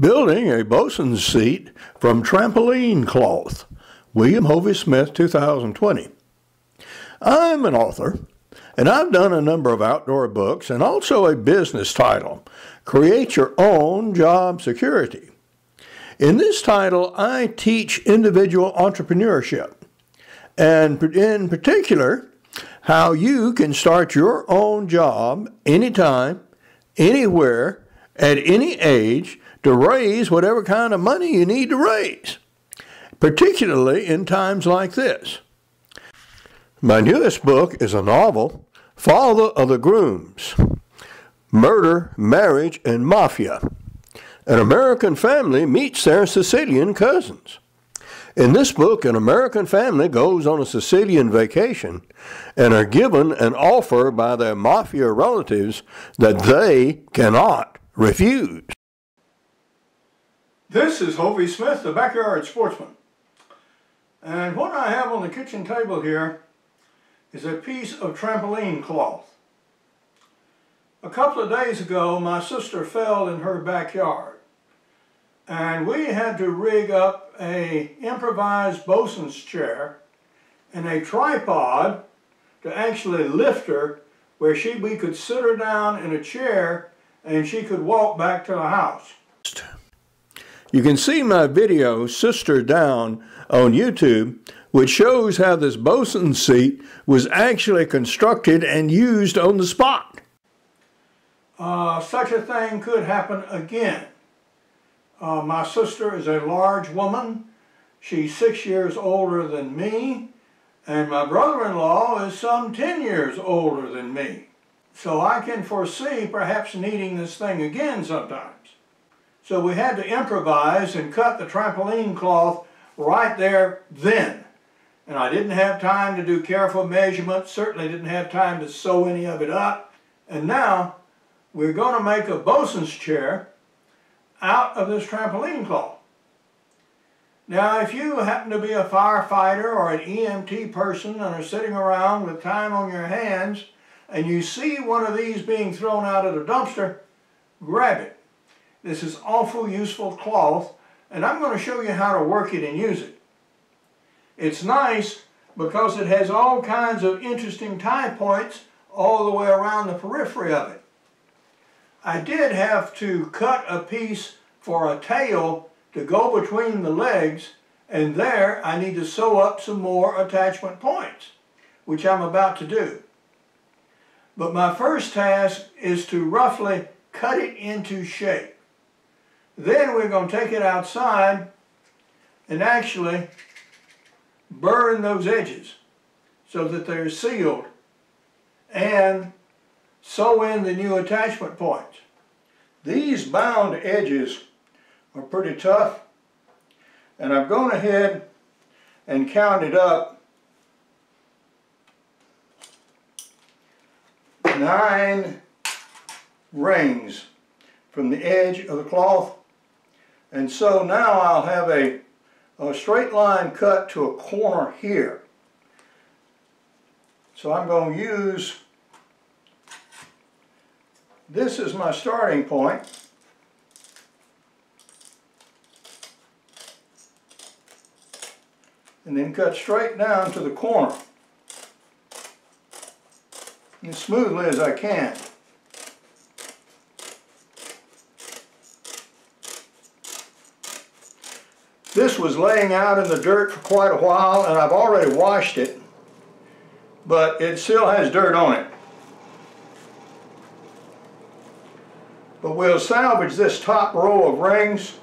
Building a bosun's seat from trampoline cloth. William Hovey Smith, 2020. I'm an author, and I've done a number of outdoor books and also a business title Create Your Own Job Security. In this title, I teach individual entrepreneurship, and in particular, how you can start your own job anytime, anywhere, at any age to raise whatever kind of money you need to raise, particularly in times like this. My newest book is a novel, Father of the Grooms Murder, Marriage, and Mafia. An American family meets their Sicilian cousins. In this book, an American family goes on a Sicilian vacation and are given an offer by their mafia relatives that they cannot refuse. This is Hovey Smith, the Backyard Sportsman. And what I have on the kitchen table here is a piece of trampoline cloth. A couple of days ago, my sister fell in her backyard. And we had to rig up a improvised bosun's chair and a tripod to actually lift her where she we could sit her down in a chair and she could walk back to the house. You can see my video, Sister Down, on YouTube, which shows how this bosun seat was actually constructed and used on the spot. Uh, such a thing could happen again. Uh, my sister is a large woman. She's six years older than me, and my brother-in-law is some 10 years older than me. So I can foresee perhaps needing this thing again sometimes. So we had to improvise and cut the trampoline cloth right there then. And I didn't have time to do careful measurements, certainly didn't have time to sew any of it up. And now we're going to make a bosun's chair out of this trampoline cloth. Now if you happen to be a firefighter or an EMT person and are sitting around with time on your hands and you see one of these being thrown out of the dumpster, grab it. This is awful useful cloth and I'm going to show you how to work it and use it. It's nice because it has all kinds of interesting tie points all the way around the periphery of it. I did have to cut a piece for a tail to go between the legs and there I need to sew up some more attachment points, which I'm about to do. But my first task is to roughly cut it into shape. Then we're going to take it outside and actually burn those edges so that they're sealed and sew in the new attachment points. These bound edges are pretty tough and I've gone ahead and counted up nine rings from the edge of the cloth and so now I'll have a, a straight line cut to a corner here. So I'm going to use, this is my starting point. And then cut straight down to the corner. As smoothly as I can. This was laying out in the dirt for quite a while and I've already washed it, but it still has dirt on it. But we'll salvage this top row of rings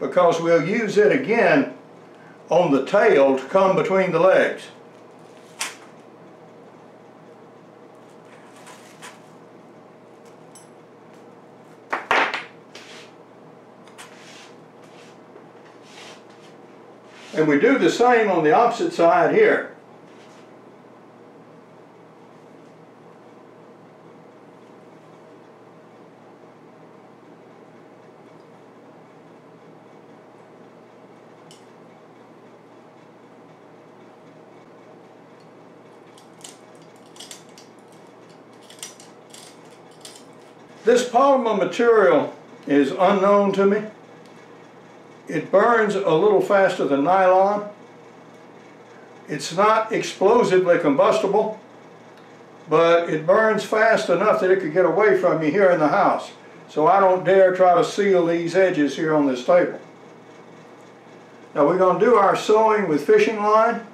because we'll use it again on the tail to come between the legs. And we do the same on the opposite side here. This polymer material is unknown to me. It burns a little faster than nylon. It's not explosively combustible, but it burns fast enough that it could get away from you here in the house. So I don't dare try to seal these edges here on this table. Now we're going to do our sewing with fishing line,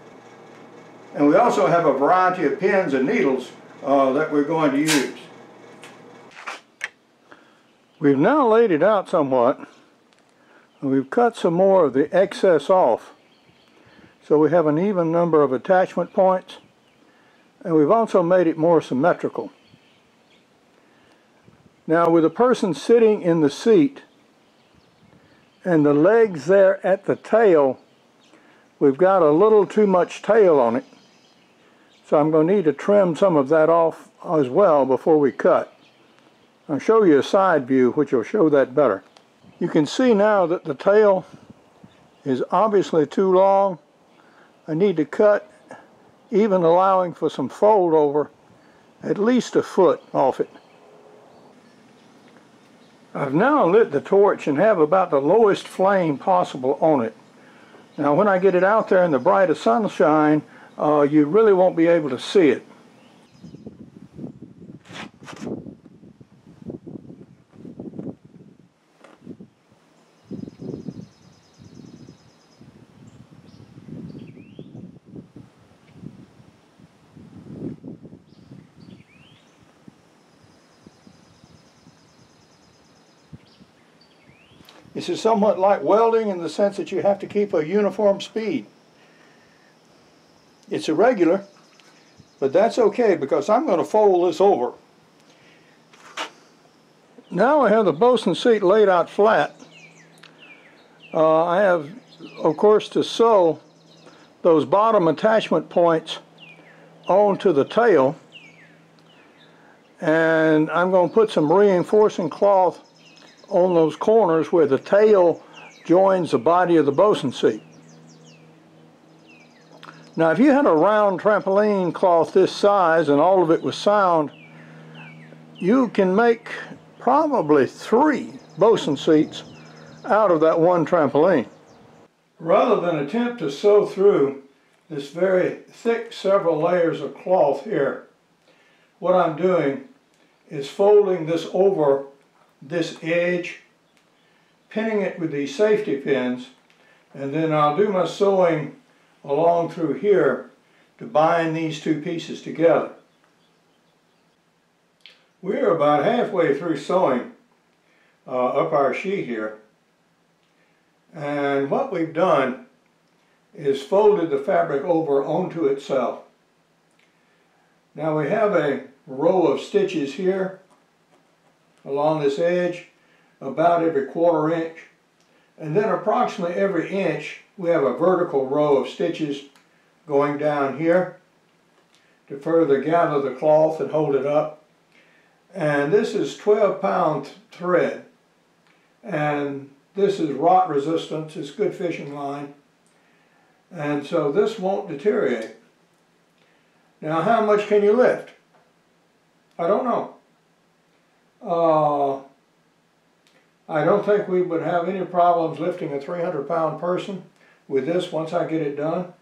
and we also have a variety of pins and needles uh, that we're going to use. We've now laid it out somewhat, we've cut some more of the excess off. So we have an even number of attachment points, and we've also made it more symmetrical. Now with a person sitting in the seat, and the legs there at the tail, we've got a little too much tail on it. So I'm going to need to trim some of that off as well before we cut. I'll show you a side view which will show that better. You can see now that the tail is obviously too long. I need to cut, even allowing for some fold over, at least a foot off it. I've now lit the torch and have about the lowest flame possible on it. Now when I get it out there in the brightest sunshine, uh, you really won't be able to see it. Is somewhat like welding in the sense that you have to keep a uniform speed. It's irregular, but that's okay because I'm going to fold this over. Now I have the bosun seat laid out flat. Uh, I have, of course, to sew those bottom attachment points onto the tail and I'm going to put some reinforcing cloth on those corners where the tail joins the body of the bosun seat. Now if you had a round trampoline cloth this size and all of it was sound, you can make probably three bosun seats out of that one trampoline. Rather than attempt to sew through this very thick several layers of cloth here, what I'm doing is folding this over this edge, pinning it with these safety pins, and then I'll do my sewing along through here to bind these two pieces together. We're about halfway through sewing uh, up our sheet here. And what we've done is folded the fabric over onto itself. Now we have a row of stitches here along this edge about every quarter inch. And then approximately every inch we have a vertical row of stitches going down here to further gather the cloth and hold it up. And this is 12 pound thread. And this is rot resistance it's good fishing line. And so this won't deteriorate. Now how much can you lift? I don't know. Uh, I don't think we would have any problems lifting a 300 pound person with this once I get it done.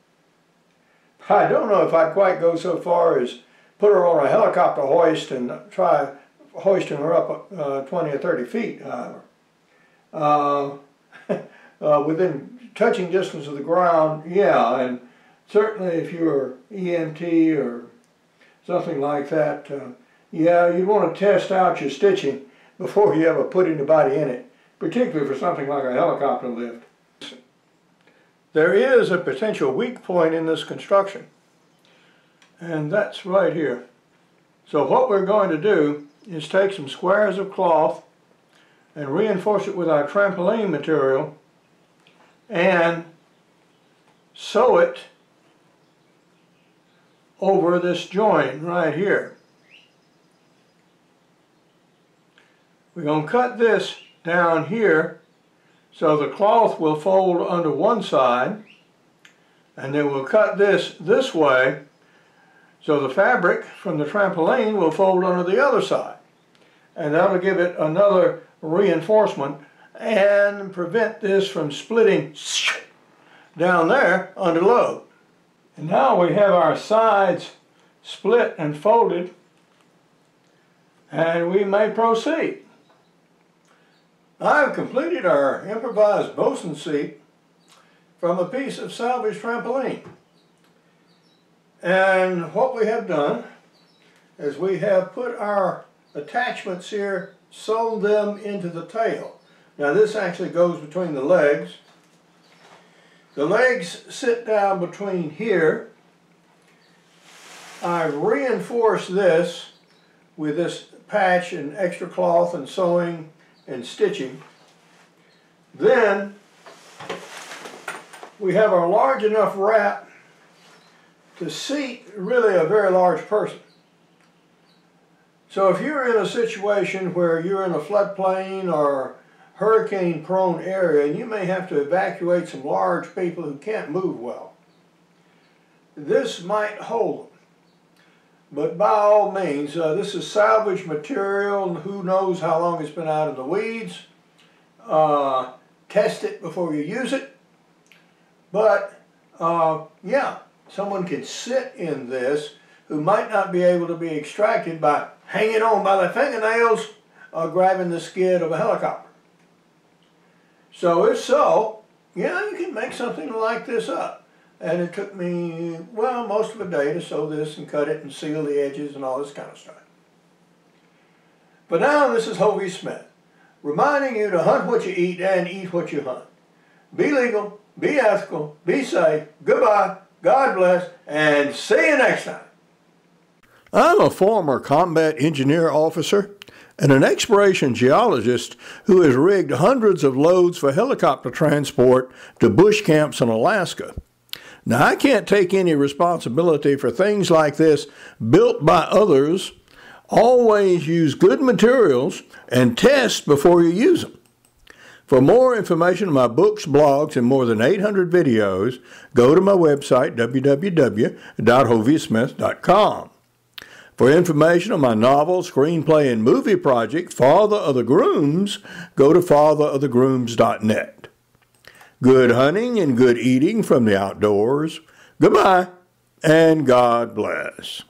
I don't know if I'd quite go so far as put her on a helicopter hoist and try hoisting her up uh, 20 or 30 feet, however. Uh, uh, within touching distance of the ground, yeah, and certainly if you're EMT or something like that, uh, yeah, you'd want to test out your stitching before you ever put anybody in it, particularly for something like a helicopter lift. There is a potential weak point in this construction, and that's right here. So what we're going to do is take some squares of cloth and reinforce it with our trampoline material and sew it over this joint right here. We're going to cut this down here so the cloth will fold under one side and then we'll cut this this way so the fabric from the trampoline will fold under the other side and that'll give it another reinforcement and prevent this from splitting down there under load. And now we have our sides split and folded and we may proceed. I've completed our improvised bosun seat from a piece of salvage trampoline. And what we have done is we have put our attachments here, sewn them into the tail. Now this actually goes between the legs. The legs sit down between here. I've reinforced this with this patch and extra cloth and sewing and stitching. Then we have a large enough wrap to seat really a very large person. So if you're in a situation where you're in a floodplain or hurricane prone area and you may have to evacuate some large people who can't move well, this might hold them. But by all means, uh, this is salvage material and who knows how long it's been out in the weeds. Uh, test it before you use it. But uh, yeah, someone can sit in this who might not be able to be extracted by hanging on by their fingernails or grabbing the skid of a helicopter. So if so, yeah, you can make something like this up. And it took me, well, most of a day to sew this and cut it and seal the edges and all this kind of stuff. But now this is Hovey Smith, reminding you to hunt what you eat and eat what you hunt. Be legal, be ethical, be safe, goodbye, God bless, and see you next time. I'm a former combat engineer officer and an exploration geologist who has rigged hundreds of loads for helicopter transport to bush camps in Alaska. Now, I can't take any responsibility for things like this built by others. Always use good materials and test before you use them. For more information on my books, blogs, and more than 800 videos, go to my website, www.hoveysmith.com. For information on my novel, screenplay, and movie project, Father of the Grooms, go to fatherofthegrooms.net. Good hunting and good eating from the outdoors. Goodbye, and God bless.